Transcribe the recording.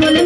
Gönlümün